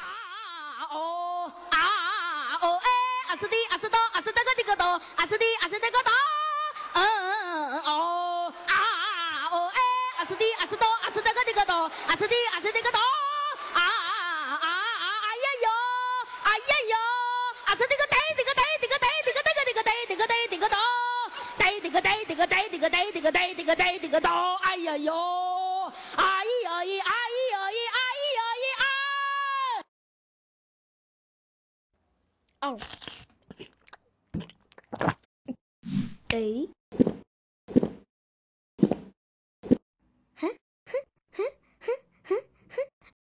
啊哦啊哦哎，啊是的啊是的啊是这个这个的，啊是的啊是这个的，嗯哦啊哦哎，啊是的啊是的啊是这个这个的，啊是的啊是这个的，啊啊啊哎呀哟，哎呀哟，啊是这个对这个对这个对这个这个这个对这个对这个的，对这个对这个对这个对这个对这个对这个的，哎呀哟，哎啊。哦。哎。